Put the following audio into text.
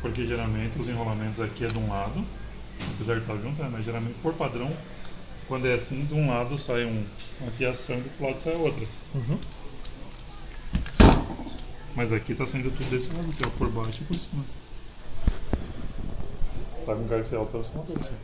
Porque geralmente os enrolamentos aqui é de um lado, apesar de estar junto, né? mas geralmente por padrão, quando é assim, de um lado sai um, uma fiação e do outro lado sai outra. Uhum. Mas aqui está saindo tudo desse lado, que é por baixo e por cima. Tá com carcel transformador, assim.